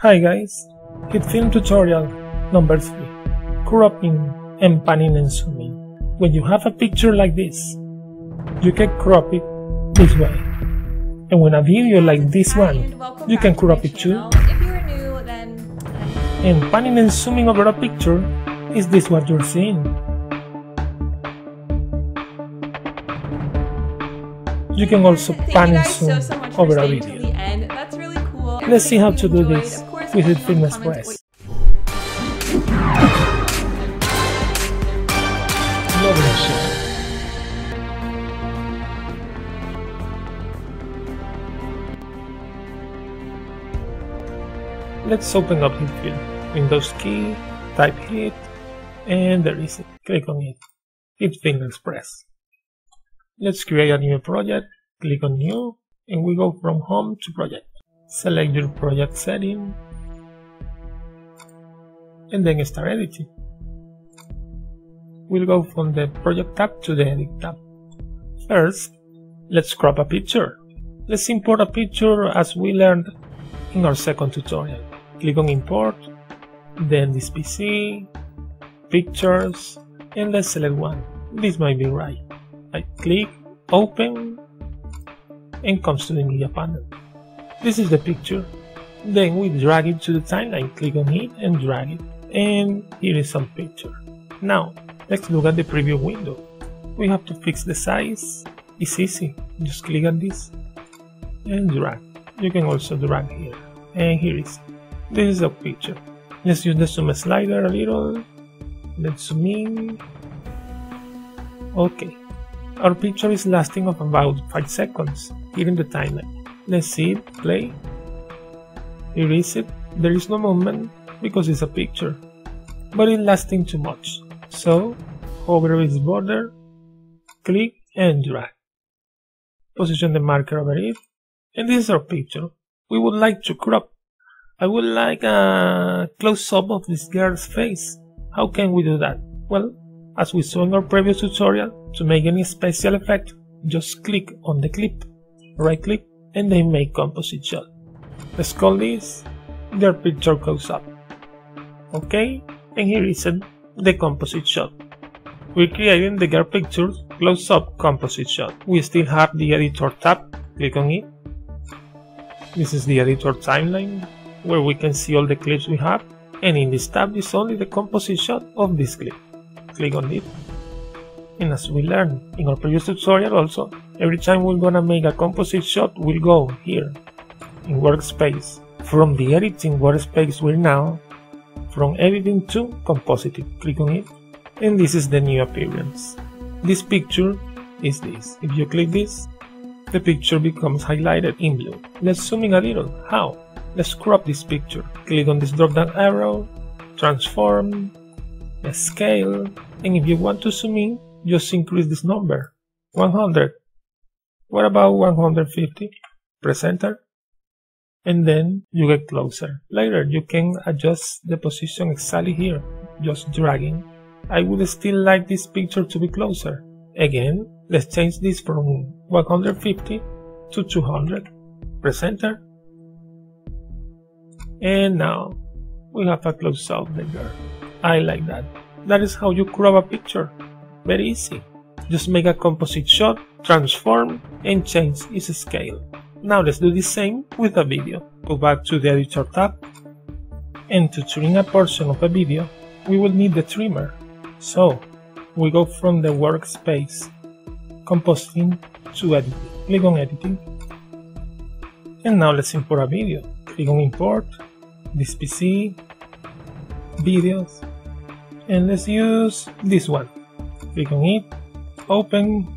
Hi guys, HitFilm tutorial number 3 Cropping and panning and zooming. When you have a picture like this, you can crop it this way. And when a video like this one, you can crop it too. If you are new, then And panning and zooming over a picture, is this what you're seeing? You can also pan and zoom so over a video. Let's see how to do this with the. Love machine. Let's open up HitFilm. Windows key, type hit, and there is it. Click on it. HitFilm Express. Let's create a new project. Click on new, and we go from home to project. Select your project setting, and then start editing. We'll go from the project tab to the edit tab. First, let's crop a picture. Let's import a picture as we learned in our second tutorial. Click on import, then this PC, pictures, and let's select one. This might be right. I click, open, and comes to the media panel. This is the picture. Then we drag it to the timeline, click on it and drag it. And here is some picture. Now, let's look at the preview window. We have to fix the size. It's easy. Just click on this and drag. You can also drag here. And here is. This is a picture. Let's use the zoom slider a little. Let's zoom in. Okay. Our picture is lasting of about 5 seconds here in the timeline. Let's see it, play. Erase it. There is no movement because it's a picture. But it's lasting too much. So, hover its border, click and drag. Position the marker over it. And this is our picture. We would like to crop. I would like a close-up of this girl's face. How can we do that? Well, as we saw in our previous tutorial, to make any special effect, just click on the clip, right click, and they make composite shot. Let's call this their picture close up. Okay, and here is the composite shot. We're creating the girl picture close up composite shot. We still have the editor tab, click on it. This is the editor timeline where we can see all the clips we have and in this tab is only the composite shot of this clip. Click on it. And as we learned in our previous tutorial also, every time we're gonna make a composite shot, we'll go here in workspace. From the editing workspace we're now, from editing to compositing. Click on it. And this is the new appearance. This picture is this. If you click this, the picture becomes highlighted in blue. Let's zoom in a little. How? Let's crop this picture. Click on this drop down arrow, transform, scale, and if you want to zoom in, just increase this number. 100. What about 150? Press enter. And then you get closer. Later you can adjust the position exactly here, just dragging. I would still like this picture to be closer. Again, let's change this from 150 to 200. Press enter. And now we have a close up of the girl. I like that. That is how you crop a picture. Very easy. Just make a composite shot, transform, and change its scale. Now let's do the same with a video. Go back to the editor tab, and to trim a portion of a video, we will need the trimmer. So, we go from the workspace, compositing to editing. Click on editing. And now let's import a video. Click on import, this PC, videos, and let's use this one. Click on it, open,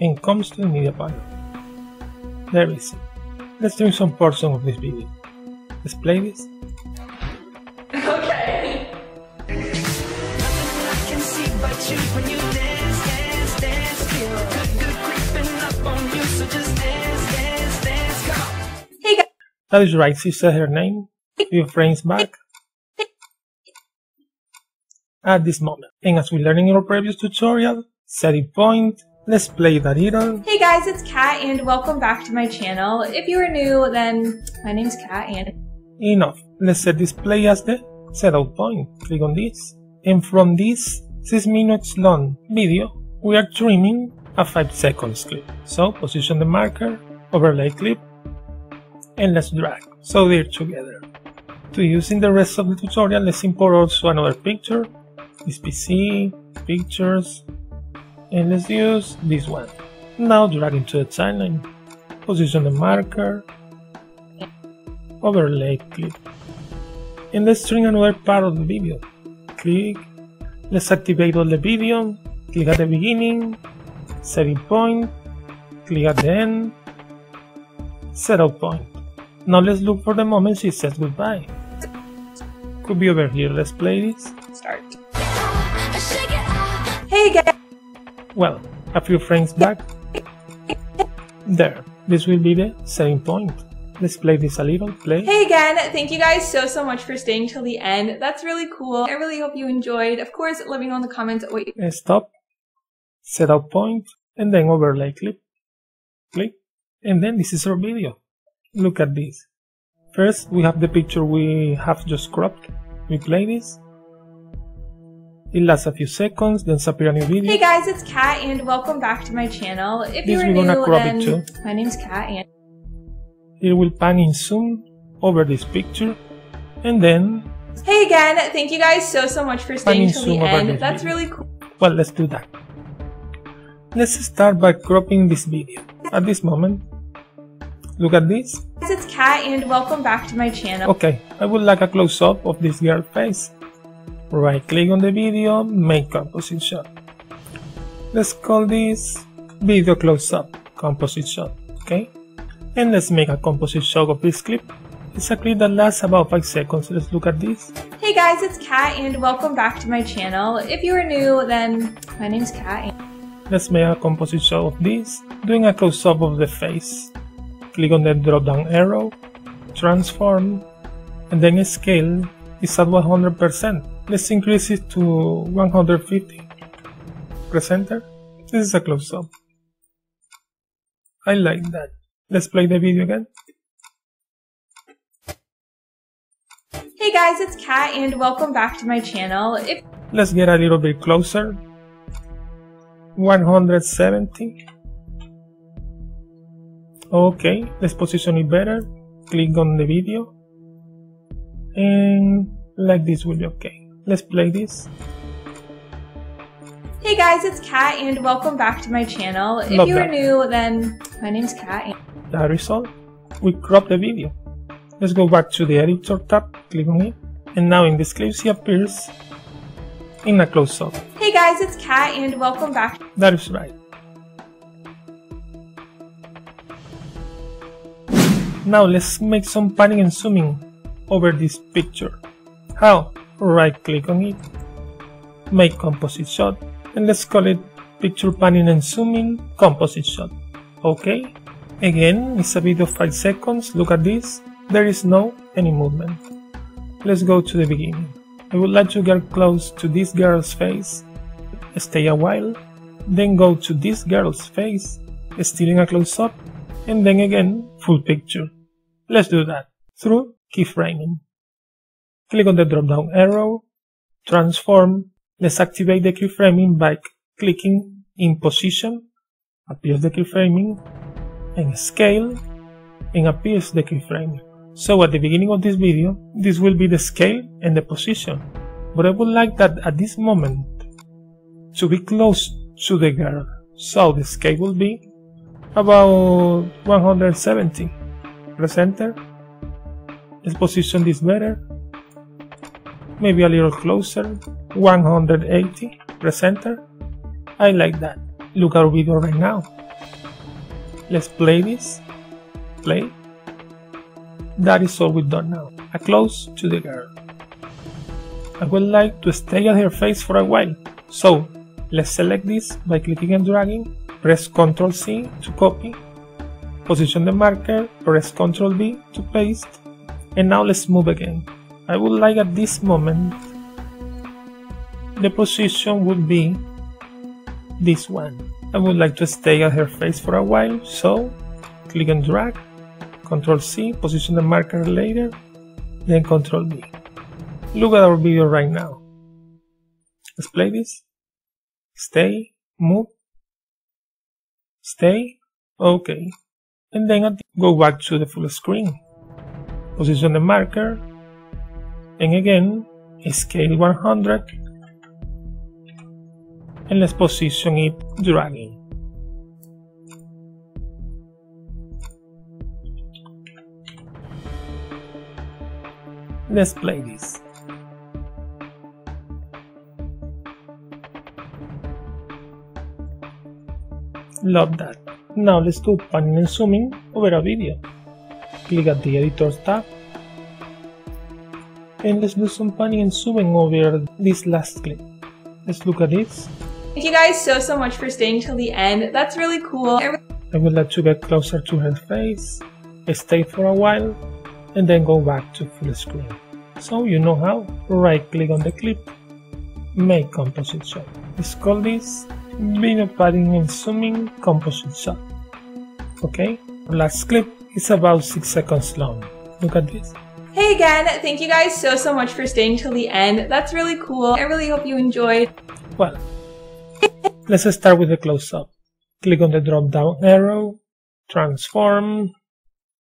and comes to the media panel. There is it. Let's do some portion of this video. Let's play this. okay. I can see but you when you dance, dance, dance. Feel good, good creeping up on you. So just dance, dance, dance. Come on. Hey guys. That is right, she said her name. Your friends back. At this moment. And as we learned in our previous tutorial, set in point, let's play that little. Hey guys, it's Kat and welcome back to my channel. If you are new, then my name's Kat and Enough. Let's set this play as the set setup point. Click on this. And from this 6 minutes long video, we are trimming a 5 seconds clip. So position the marker, overlay clip, and let's drag. So they're together. To use in the rest of the tutorial, let's import also another picture. This PC, pictures, and let's use this one. Now drag into the timeline. Position the marker, overlay clip. And let's string another part of the video. Click, let's activate all the video, click at the beginning, set in point, click at the end, set out point. Now let's look for the moment she says goodbye. Could be over here, let's play this. Start. Hey guys. Well, a few frames back. There, this will be the set in point. Let's play this a little, play. Hey again. Thank you guys so, so much for staying till the end. That's really cool. I really hope you enjoyed. Of course, let me know in the comments what you Uh, Stop, set out point, and then overlay clip. Click, and then this is our video. Look at this. First, we have the picture we have just cropped. We play this. It lasts a few seconds, then appear a new video. Hey guys, it's Kat and welcome back to my channel. If you This gonna new, then too. my name's Kat and It will pan in zoom over this picture, and then, Hey again. Thank you guys so, so much for staying till the end. That's video. really cool. well, let's do that. Let's start by cropping this video. At this moment, look at this. It's Kat and welcome back to my channel. Okay, I would like a close-up of this girl face. Right click on the video, make composition. Let's call this video close-up composition, okay? And let's make a composite shot of this clip. It's a clip that lasts about 5 seconds. Let's look at this. Hey guys, it's Kat and welcome back to my channel. If you are new, then my name's Kat. Let's make a composite shot of this, doing a close-up of the face. Click on the drop-down arrow, transform, and then scale is at 100%. Let's increase it to 150. Press enter. This is a close-up. I like that. Let's play the video again. Hey guys, it's Kat and welcome back to my channel. If Let's get a little bit closer. 170. Okay, let's position it better. Click on the video. And like this will be okay. Let's play this. Hey guys, it's Kat and welcome back to my channel. If you are new, then my name's Kat. and- That is all. We crop the video. Let's go back to the editor tab, click on it. And now in this clip she appears in a close-up. Hey guys, it's Kat and welcome back. That is right. Now let's make some panning and zooming over this picture. How? Right click on it, make composite shot, and let's call it picture panning and zooming composite shot. Okay? Again, it's a video of 5 seconds. Look at this. There is no any movement. Let's go to the beginning. I would like to get close to this girl's face stay a while, then go to this girl's face, still in a close-up, and then again full picture. Let's do that through keyframing. Click on the drop-down arrow, transform, let's activate the keyframing by clicking in position, appears the keyframing, and scale, and appears the keyframing. So at the beginning of this video, this will be the scale and the position, but I would like that at this moment to be close to the girl. So the scale will be about 170. Press enter. Let's position this better. Maybe a little closer. 180. Press enter. I like that. Look at our video right now. Let's play this. Play. That is all we've done now. A close to the girl. I would like to stay at her face for a while. So let's select this by clicking and dragging, press Ctrl C to copy, position the marker, press Ctrl V to paste, and now let's move again. I would like at this moment the position would be this one. I would like to stay at her face for a while, so click and drag, Ctrl C, position the marker later, then Control V. Look at our video right now. Let's play this. Stay, move, stay, okay. And then go back to the full screen. Position the marker, and again, scale 100, and let's position it dragging. Let's play this. Love that. Now let's do panning and zooming over a video. Click at the Editors tab. And let's do some panning and zooming over this last clip. Let's look at this. Thank you guys so, so much for staying till the end. That's really cool. I I would like to get closer to her face, stay for a while, and then go back to full screen. So you know how. Right click on the clip, make composite shot. Let's call this video panning and zooming composite shot. Okay, last clip is about 6 seconds long. Look at this. Hey again, thank you guys so, so much for staying till the end. That's really cool. I really hope you enjoyed. Well, let's start with the close-up. Click on the drop-down arrow, transform,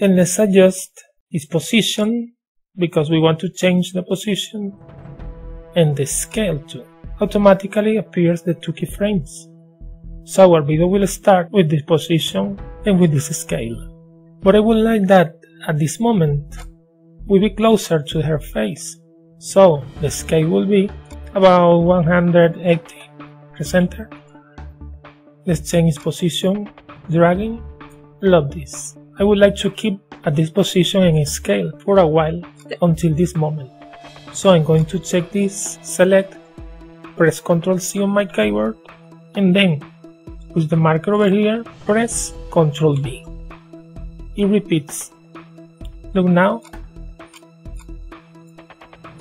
and let's adjust its position because we want to change the position and the scale too. Automatically appears the two keyframes. So our video will start with this position and with this scale. But I would like that at this moment we be closer to her face. So the scale will be about 180 center. Let's change position, dragging. Love this. I would like to keep at this position and scale for a while until this moment. So I'm going to check this, select, press Ctrl C on my keyboard, and then with the marker over here, press Ctrl V. It repeats. Look now.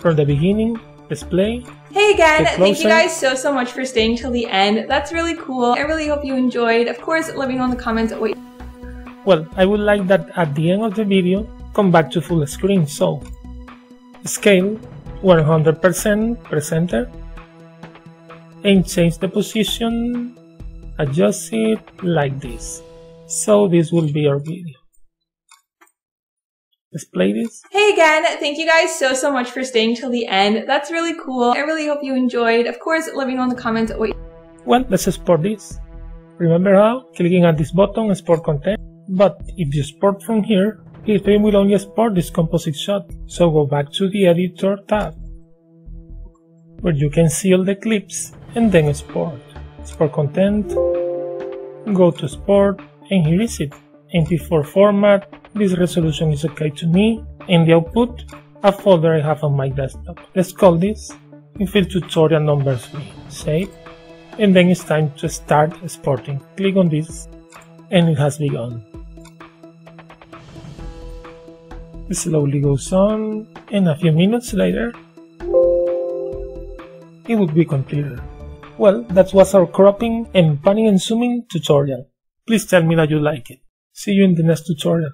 From the beginning, let's play. Hey again, thank you guys so, so much for staying till the end. That's really cool. I really hope you enjoyed. Of course, let me know in the comments what Well, I would like that at the end of the video, come back to full screen. So, scale 100% presenter and change the position, adjust it like this. So this will be our video. Let's play this. Hey again, thank you guys so, so much for staying till the end. That's really cool. I really hope you enjoyed. Of course, let me know in the comments what Well, let's export this. Remember how? Clicking at this button, export content. But if you export from here, it will only export this composite shot. So go back to the editor tab, where you can see all the clips and then export. Export content, go to export, and here is it. MP4 format, this resolution is okay to me, and the output, a folder I have on my desktop. Let's call this HitFilm tutorial number 3. Save and then it's time to start exporting. Click on this and it has begun. It slowly goes on and a few minutes later it would be completed. Well, that was our cropping and panning and zooming tutorial. Please tell me that you like it. See you in the next tutorial.